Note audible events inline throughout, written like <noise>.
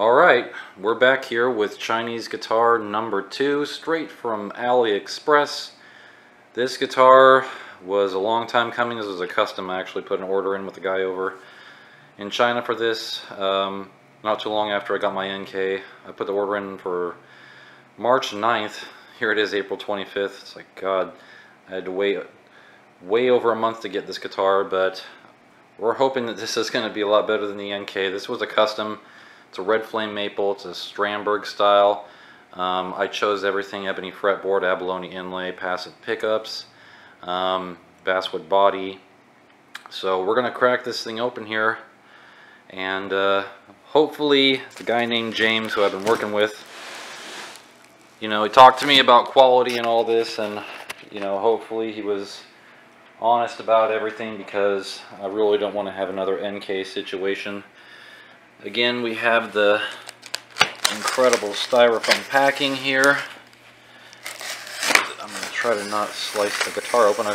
Alright, we're back here with Chinese guitar number two, straight from AliExpress. This guitar was a long time coming. This was a custom. I actually put an order in with the guy over in China for this. Um, not too long after I got my NK. I put the order in for March 9th. Here it is, April 25th. It's like, God, I had to wait way over a month to get this guitar, but we're hoping that this is going to be a lot better than the NK. This was a custom. It's a red flame maple. It's a Strandberg style. Um, I chose everything ebony fretboard, abalone inlay, passive pickups, um, basswood body. So we're going to crack this thing open here and uh, hopefully the guy named James who I've been working with you know he talked to me about quality and all this and you know hopefully he was honest about everything because I really don't want to have another NK situation Again, we have the incredible styrofoam packing here. I'm going to try to not slice the guitar open. I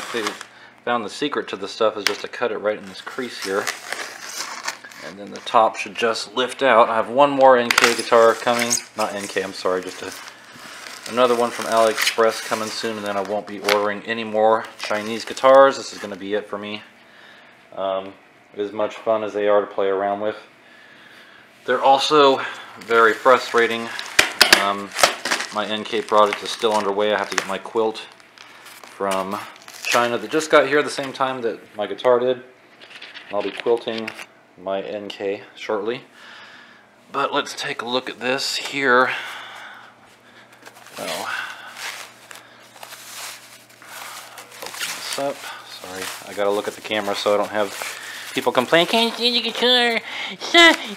found the secret to the stuff is just to cut it right in this crease here. And then the top should just lift out. I have one more NK guitar coming. Not NK, I'm sorry, just a, another one from AliExpress coming soon. And then I won't be ordering any more Chinese guitars. This is going to be it for me. Um, as much fun as they are to play around with. They're also very frustrating. Um, my NK project is still underway. I have to get my quilt from China that just got here at the same time that my guitar did. I'll be quilting my NK shortly. But let's take a look at this here. Well, open this up. Sorry, I gotta look at the camera so I don't have People complain, can't see the guitar.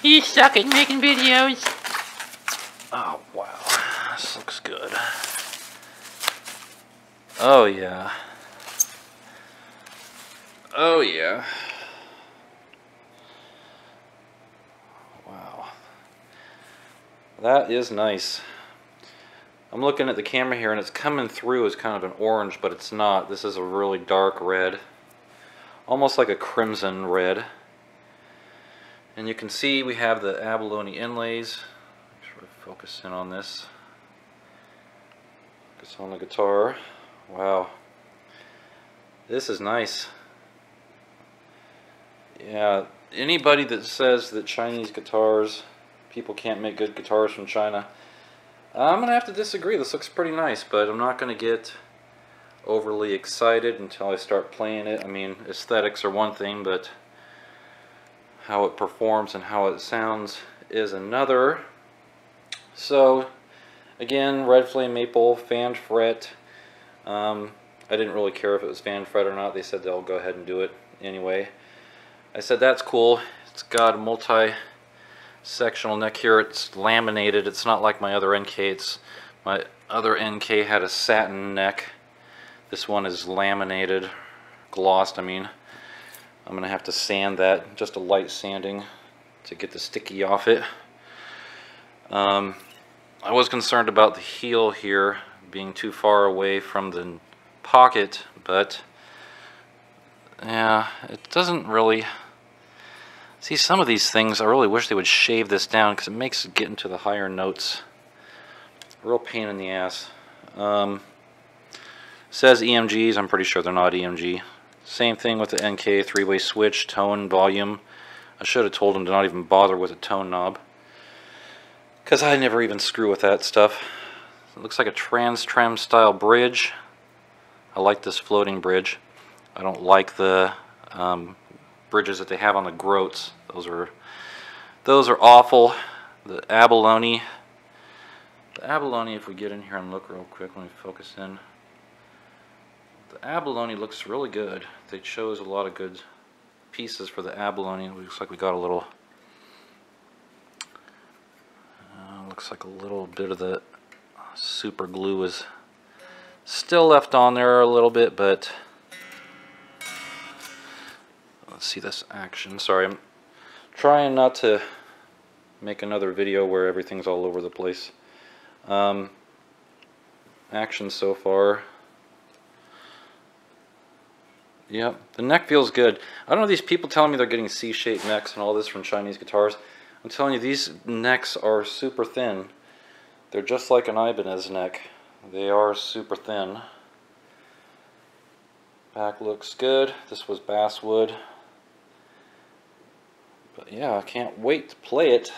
You suck at making videos. Oh, wow. This looks good. Oh, yeah. Oh, yeah. Wow. That is nice. I'm looking at the camera here and it's coming through as kind of an orange, but it's not. This is a really dark red almost like a crimson red. And you can see we have the abalone inlays. Try to focus in on this. Focus on the guitar. Wow. This is nice. Yeah, anybody that says that Chinese guitars, people can't make good guitars from China, I'm going to have to disagree. This looks pretty nice, but I'm not going to get overly excited until I start playing it. I mean, aesthetics are one thing, but how it performs and how it sounds is another. So, again, Red Flame Maple, fan fret. Um, I didn't really care if it was fan fret or not. They said they'll go ahead and do it anyway. I said, that's cool. It's got a multi-sectional neck here. It's laminated. It's not like my other NK. It's my other NK had a satin neck. This one is laminated, glossed, I mean. I'm going to have to sand that, just a light sanding to get the sticky off it. Um, I was concerned about the heel here being too far away from the pocket, but yeah, it doesn't really... See, some of these things, I really wish they would shave this down because it makes it get into the higher notes. Real pain in the ass. Um, Says EMGs, I'm pretty sure they're not EMG. Same thing with the NK three-way switch, tone, volume. I should have told them to not even bother with a tone knob. Because I never even screw with that stuff. It looks like a trans-trem style bridge. I like this floating bridge. I don't like the um, bridges that they have on the Grotes. Those are those are awful. The abalone. The abalone, if we get in here and look real quick, let me focus in. The abalone looks really good. They chose a lot of good pieces for the abalone. It looks like we got a little, uh, looks like a little bit of the super glue is still left on there a little bit, but let's see this action. Sorry, I'm trying not to make another video where everything's all over the place. Um, action so far. Yep, the neck feels good. I don't know these people telling me they're getting C-shaped necks and all this from Chinese guitars. I'm telling you, these necks are super thin. They're just like an Ibanez neck. They are super thin. Back looks good. This was basswood. But yeah, I can't wait to play it.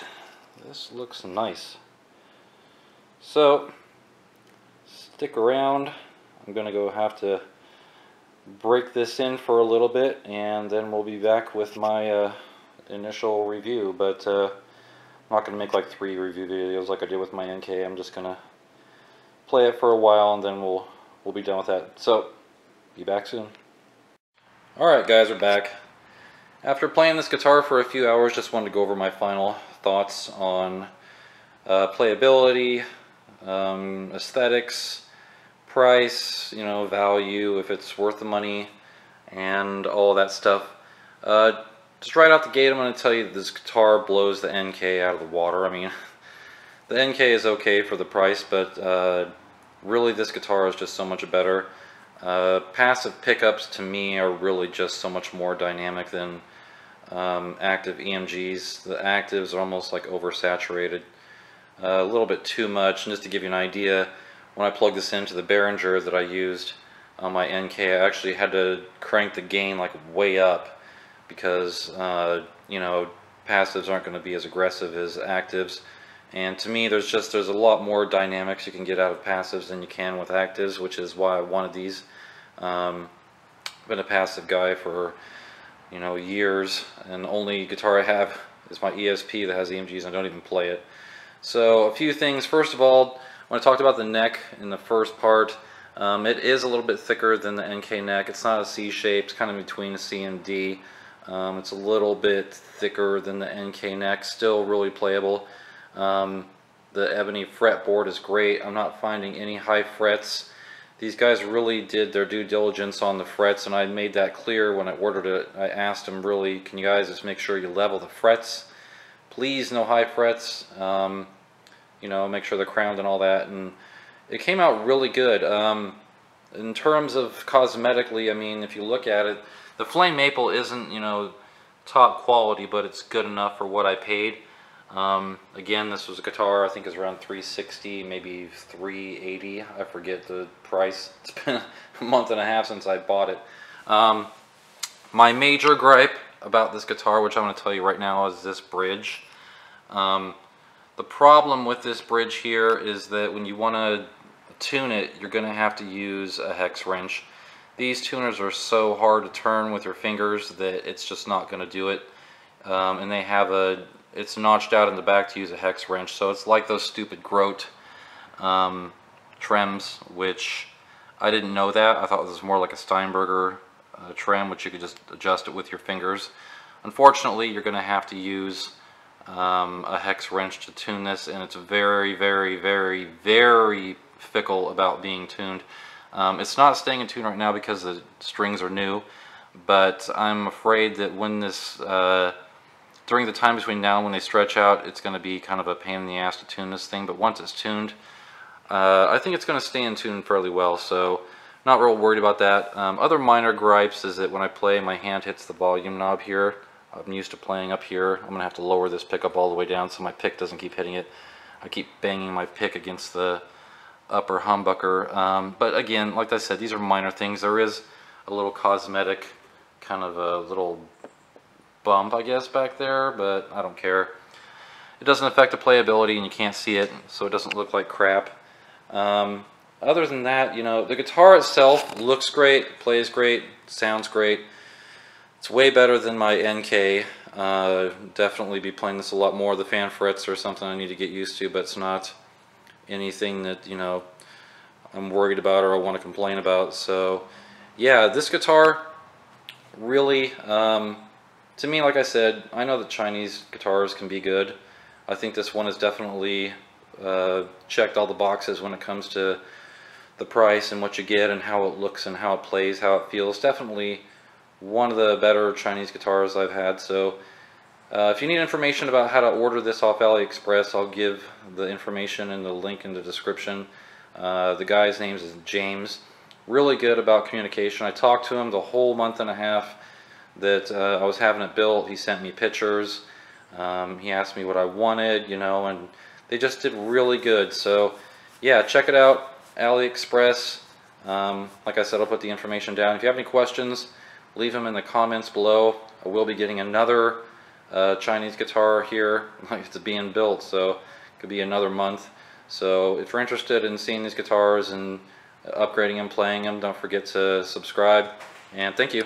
This looks nice. So, stick around. I'm going to go have to break this in for a little bit and then we'll be back with my uh, initial review. But uh, I'm not going to make like three review videos like I did with my NK. I'm just going to play it for a while and then we'll, we'll be done with that. So, be back soon. Alright guys, we're back. After playing this guitar for a few hours, just wanted to go over my final thoughts on uh, playability, um, aesthetics, price, you know, value, if it's worth the money, and all that stuff. Uh, just right out the gate, I'm going to tell you this guitar blows the NK out of the water. I mean, <laughs> the NK is okay for the price, but uh, really this guitar is just so much better. Uh, passive pickups to me are really just so much more dynamic than um, active EMGs. The actives are almost like oversaturated. Uh, a little bit too much. And just to give you an idea, when I plugged this into the Behringer that I used on my NK, I actually had to crank the gain like way up because, uh, you know, passives aren't going to be as aggressive as actives. And to me, there's just there's a lot more dynamics you can get out of passives than you can with actives, which is why I wanted these. Um, I've been a passive guy for you know years, and the only guitar I have is my ESP that has EMGs, and I don't even play it. So a few things. First of all, when I talked about the neck in the first part, um, it is a little bit thicker than the NK neck. It's not a C shape. It's kind of between a C and D. Um, it's a little bit thicker than the NK neck. Still really playable. Um, the ebony fretboard is great. I'm not finding any high frets. These guys really did their due diligence on the frets, and I made that clear when I ordered it. I asked them, really, can you guys just make sure you level the frets? Please, no high frets. Um, you know, make sure they're crowned and all that. And it came out really good. Um, in terms of cosmetically, I mean, if you look at it, the flame maple isn't, you know, top quality, but it's good enough for what I paid. Um, again, this was a guitar, I think is around 360, maybe 380. I forget the price. <laughs> It's been a month and a half since I bought it. Um, my major gripe about this guitar, which I'm going to tell you right now, is this bridge. Um, the problem with this bridge here is that when you want to tune it, you're going to have to use a hex wrench. These tuners are so hard to turn with your fingers that it's just not going to do it. Um, and they have a it's notched out in the back to use a hex wrench. So it's like those stupid Grote um, trims, which I didn't know that. I thought this was more like a Steinberger uh, trim, which you could just adjust it with your fingers. Unfortunately, you're going to have to use um, a hex wrench to tune this, and it's very, very, very, very fickle about being tuned. Um, it's not staying in tune right now because the strings are new, but I'm afraid that when this uh, during the time between now and when they stretch out, it's going to be kind of a pain in the ass to tune this thing, but once it's tuned, uh, I think it's going to stay in tune fairly well, so not real worried about that. Um, other minor gripes is that when I play, my hand hits the volume knob here. I'm used to playing up here. I'm going to have to lower this pickup all the way down so my pick doesn't keep hitting it. I keep banging my pick against the upper humbucker. Um, but again, like I said, these are minor things. There is a little cosmetic kind of a little bump, I guess, back there, but I don't care. It doesn't affect the playability and you can't see it, so it doesn't look like crap. Um, other than that, you know, the guitar itself looks great, plays great, sounds great. It's way better than my NK. Uh, definitely be playing this a lot more. The fan frets are something I need to get used to, but it's not anything that, you know, I'm worried about or I want to complain about. So, yeah, this guitar really, um, to me, like I said, I know that Chinese guitars can be good. I think this one has definitely uh, checked all the boxes when it comes to the price and what you get and how it looks and how it plays, how it feels. Definitely one of the better Chinese guitars I've had. So uh, if you need information about how to order this off AliExpress, I'll give the information and the link in the description. Uh, the guy's name is James. Really good about communication. I talked to him the whole month and a half that uh, I was having it built. He sent me pictures. Um, he asked me what I wanted, you know, and they just did really good. So, yeah, check it out, AliExpress. Um, like I said, I'll put the information down. If you have any questions, leave them in the comments below. I will be getting another uh, Chinese guitar here. <laughs> It's being built, so it could be another month. So if you're interested in seeing these guitars and upgrading them, playing them, don't forget to subscribe. And thank you.